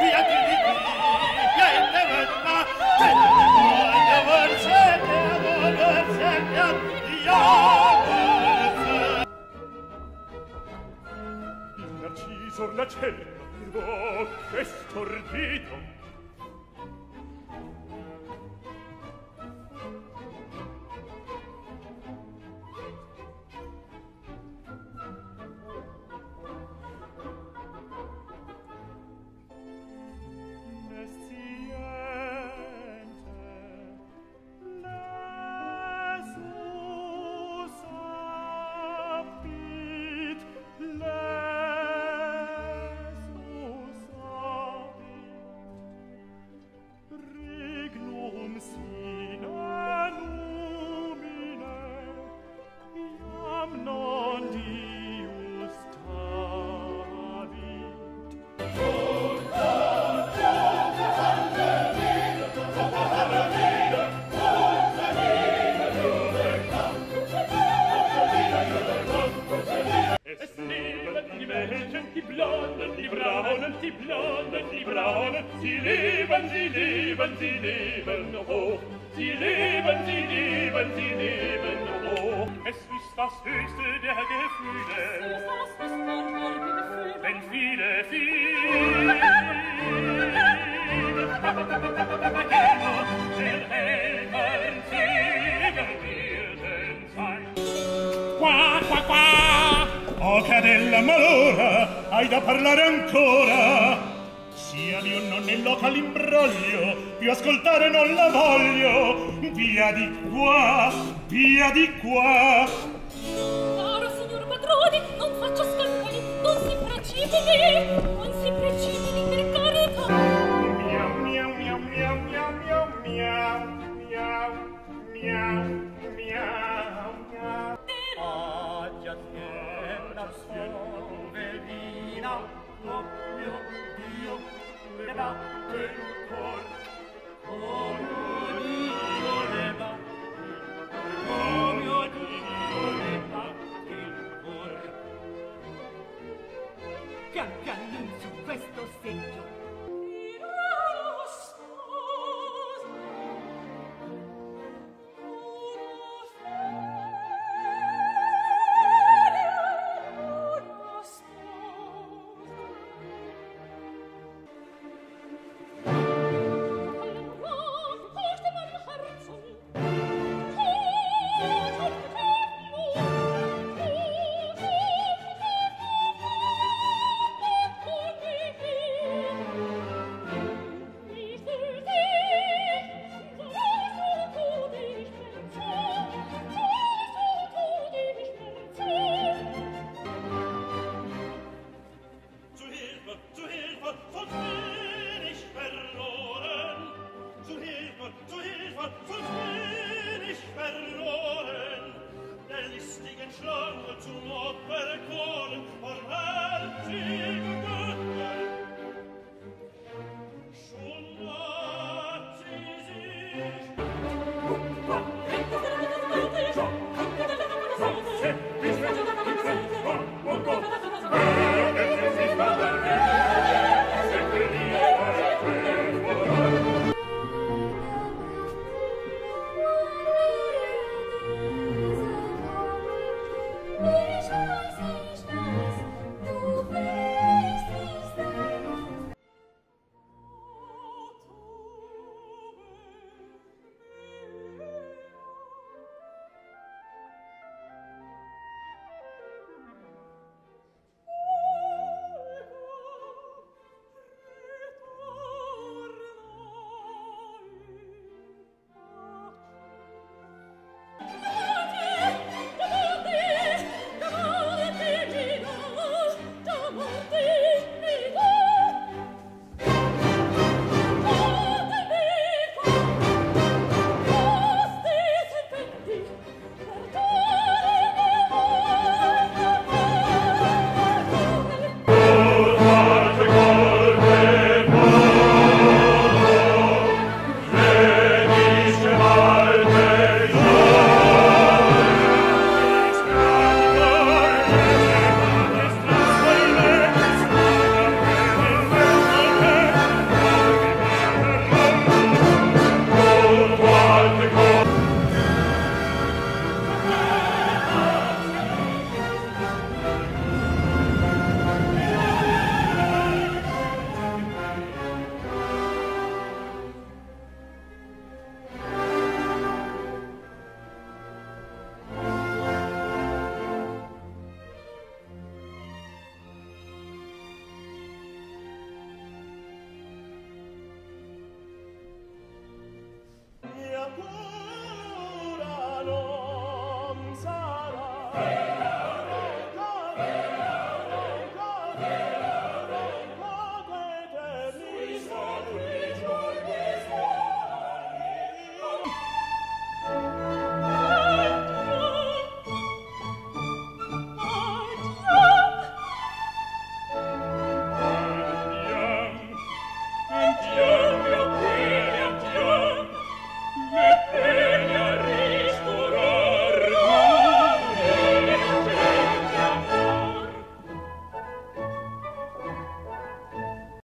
Via ha Via Trinità, acciso la cella il che stordito Blonden, die Braunen, sie leben, sie leben, sie leben hoch. Sie leben, sie leben, sie leben hoch. Es ist das höchste der Gefühle. Wenn viele, viele den Helden Segen wilden sein. Qua, qua, qua! O cadella malora, hai da parlare ancora. Sia io non ne loca l'imbroglio, più ascoltare non la voglio. Via di qua, via di qua. Caro signor padrone, non faccia scalpoli, non si precipiti, non si precipiti per carità. Miau, miau, miau, miau, miau, miau, miau, miau. va